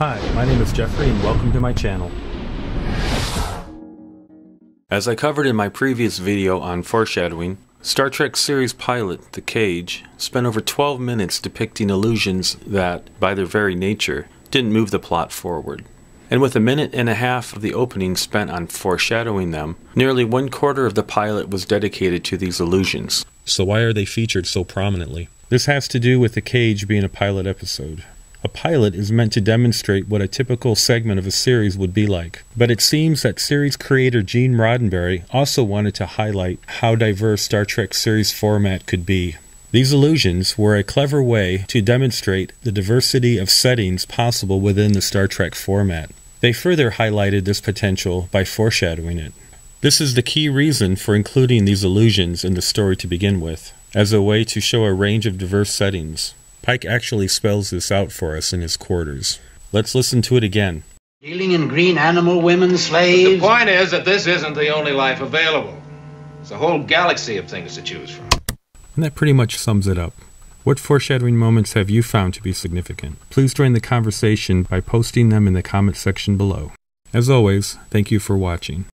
Hi, my name is Jeffrey and welcome to my channel. As I covered in my previous video on foreshadowing, Star Trek series pilot The Cage spent over 12 minutes depicting illusions that, by their very nature, didn't move the plot forward. And with a minute and a half of the opening spent on foreshadowing them, nearly one quarter of the pilot was dedicated to these illusions. So why are they featured so prominently? This has to do with The Cage being a pilot episode. A pilot is meant to demonstrate what a typical segment of a series would be like. But it seems that series creator Gene Roddenberry also wanted to highlight how diverse Star Trek series format could be. These illusions were a clever way to demonstrate the diversity of settings possible within the Star Trek format. They further highlighted this potential by foreshadowing it. This is the key reason for including these illusions in the story to begin with, as a way to show a range of diverse settings. Pike actually spells this out for us in his quarters. Let's listen to it again. Dealing in green animal women, slaves. The point is that this isn't the only life available. There's a whole galaxy of things to choose from. And that pretty much sums it up. What foreshadowing moments have you found to be significant? Please join the conversation by posting them in the comment section below. As always, thank you for watching.